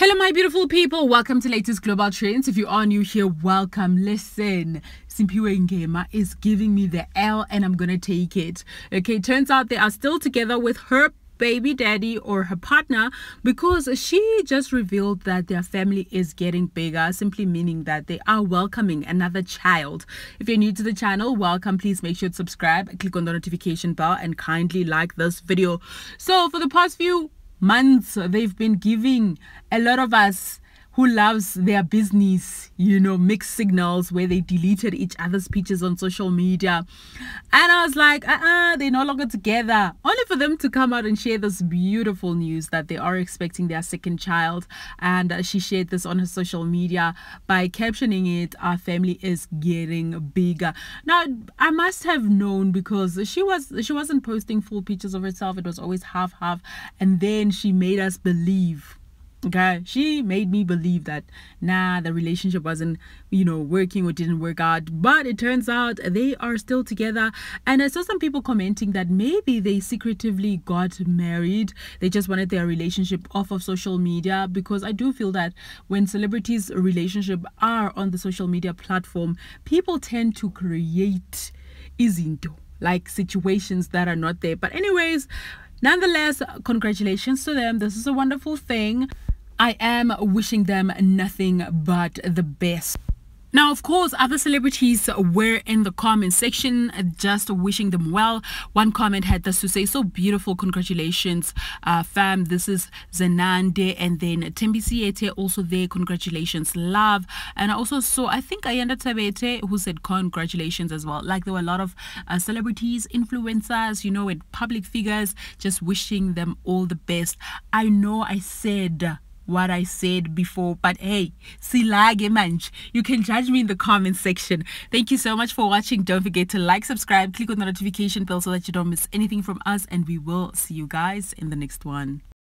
Hello, my beautiful people. Welcome to latest global trends. If you are new here, welcome. Listen, Simphiwe Ngema is giving me the L, and I'm gonna take it. Okay, turns out they are still together with her baby daddy or her partner because she just revealed that their family is getting bigger, simply meaning that they are welcoming another child. If you're new to the channel, welcome. Please make sure to subscribe, click on the notification bell, and kindly like this video. So, for the past few months they've been giving. A lot of us who loves their business, you know, mixed signals where they deleted each other's pictures on social media. And I was like, uh-uh, they're no longer together. Only for them to come out and share this beautiful news that they are expecting their second child. And uh, she shared this on her social media by captioning it, our family is getting bigger. Now, I must have known because she was she wasn't posting full pictures of herself. It was always half half. And then she made us believe okay she made me believe that nah the relationship wasn't you know working or didn't work out. But it turns out they are still together. And i saw some people commenting that maybe they secretively got married. They just wanted their relationship off of social media because i do feel that when celebrities relationship are on the social media platform people tend to create izinto like situations that are not there. But anyways Nonetheless, congratulations to them. This is a wonderful thing. I am wishing them nothing but the best. Now, of course, other celebrities were in the comment section just wishing them well. One comment had this to say, so beautiful, congratulations, uh, fam. This is Zenande and then Thembisiete also there, congratulations, love. And I also saw, I think Ayanda Thabethe who said congratulations as well. Like there were a lot of uh, celebrities, influencers, you know, and public figures just wishing them all the best. I know I said what I said before. But hey, silage manch. You can judge me in the comment section. Thank you so much for watching. Don't forget to like, subscribe, click on the notification bell so that you don't miss anything from us. And we will see you guys in the next one.